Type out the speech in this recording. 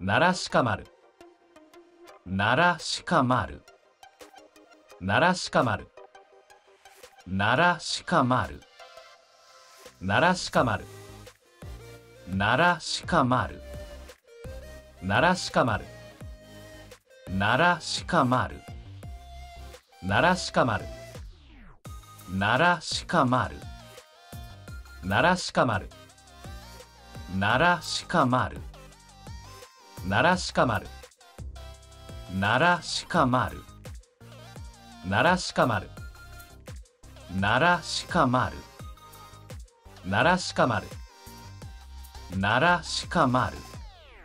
ならしかまる。ならしかまる。ならしかまる。ならしかまる。ならしかまる。ならしかまる。ならしかまる。ならしかまる。ならしかまる。ならしかまる。ならしかまる。ならしかまる。奈良鹿丸奈良鹿丸奈良鹿丸奈良鹿丸奈良鹿丸奈良鹿丸